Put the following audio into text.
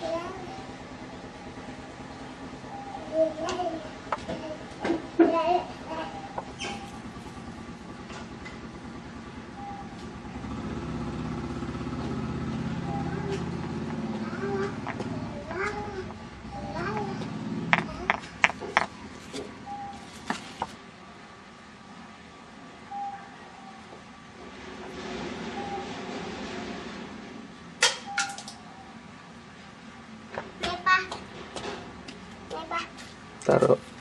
Yeah. だろう